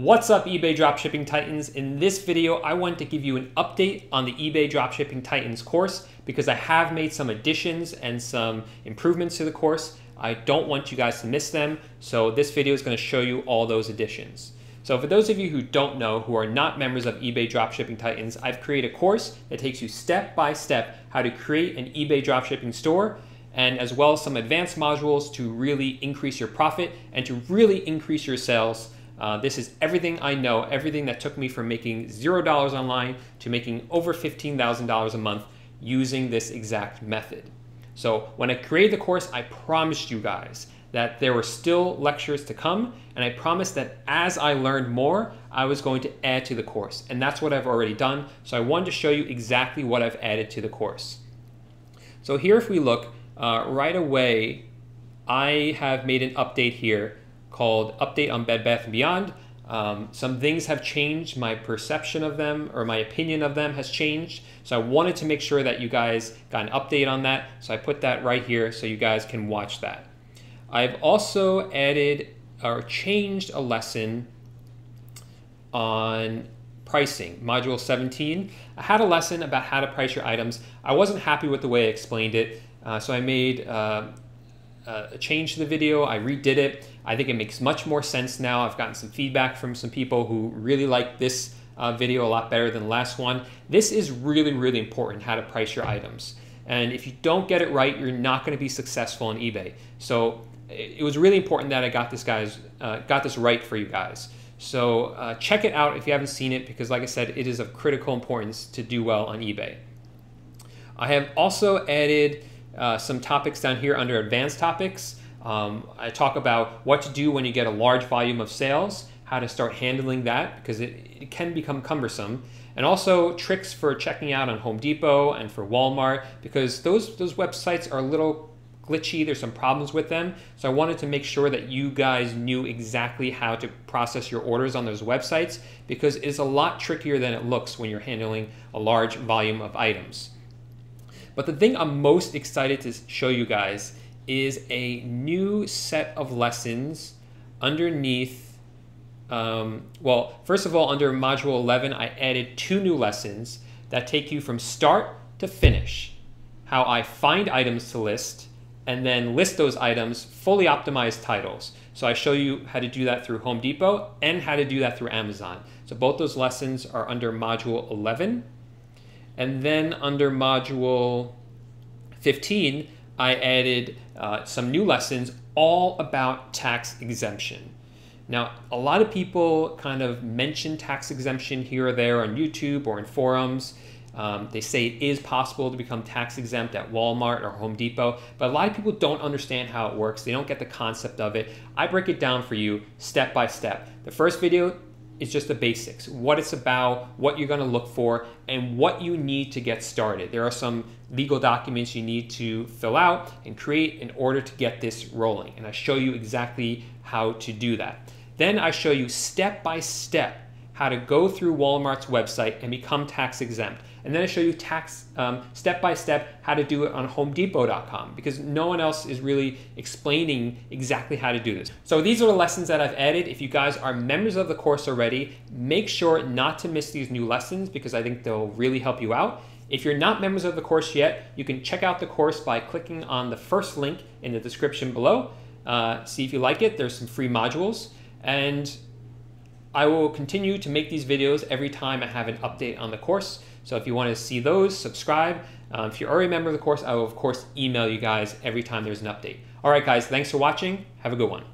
What's up eBay Dropshipping Titans? In this video, I want to give you an update on the eBay Dropshipping Titans course because I have made some additions and some improvements to the course. I don't want you guys to miss them, so this video is going to show you all those additions. So for those of you who don't know, who are not members of eBay Dropshipping Titans, I've created a course that takes you step by step how to create an eBay dropshipping store and as well as some advanced modules to really increase your profit and to really increase your sales uh, this is everything I know, everything that took me from making $0 online to making over $15,000 a month using this exact method. So when I created the course, I promised you guys that there were still lectures to come, and I promised that as I learned more, I was going to add to the course. And that's what I've already done. So I wanted to show you exactly what I've added to the course. So here, if we look, uh, right away, I have made an update here called Update on Bed Bath & Beyond. Um, some things have changed. My perception of them or my opinion of them has changed. So I wanted to make sure that you guys got an update on that. So I put that right here so you guys can watch that. I've also added or changed a lesson on pricing, module 17. I had a lesson about how to price your items. I wasn't happy with the way I explained it. Uh, so I made uh, a change to the video. I redid it. I think it makes much more sense now. I've gotten some feedback from some people who really like this uh, video a lot better than the last one. This is really, really important, how to price your items. And if you don't get it right, you're not going to be successful on eBay. So it was really important that I got this guys uh, got this right for you guys. So uh, check it out if you haven't seen it, because like I said, it is of critical importance to do well on eBay. I have also added uh, some topics down here under advanced topics. Um, I talk about what to do when you get a large volume of sales, how to start handling that because it, it can become cumbersome, and also tricks for checking out on Home Depot and for Walmart because those those websites are a little glitchy. There's some problems with them, so I wanted to make sure that you guys knew exactly how to process your orders on those websites because it's a lot trickier than it looks when you're handling a large volume of items. But the thing I'm most excited to show you guys is a new set of lessons underneath. Um, well, first of all, under Module 11, I added two new lessons that take you from start to finish. How I find items to list and then list those items, fully optimized titles. So I show you how to do that through Home Depot and how to do that through Amazon. So both those lessons are under Module 11. And then under Module 15, I added uh, some new lessons all about tax exemption. Now, a lot of people kind of mention tax exemption here or there on YouTube or in forums. Um, they say it is possible to become tax exempt at Walmart or Home Depot, but a lot of people don't understand how it works. They don't get the concept of it. I break it down for you step by step. The first video is just the basics what it's about, what you're going to look for, and what you need to get started. There are some legal documents you need to fill out and create in order to get this rolling. And I show you exactly how to do that. Then I show you step by step how to go through Walmart's website and become tax exempt. And then I show you tax um, step by step how to do it on HomeDepot.com because no one else is really explaining exactly how to do this. So these are the lessons that I've added. If you guys are members of the course already, make sure not to miss these new lessons because I think they'll really help you out. If you're not members of the course yet, you can check out the course by clicking on the first link in the description below. Uh, see if you like it. There's some free modules. And I will continue to make these videos every time I have an update on the course. So if you want to see those, subscribe. Um, if you're already a member of the course, I will of course email you guys every time there's an update. All right, guys, thanks for watching. Have a good one.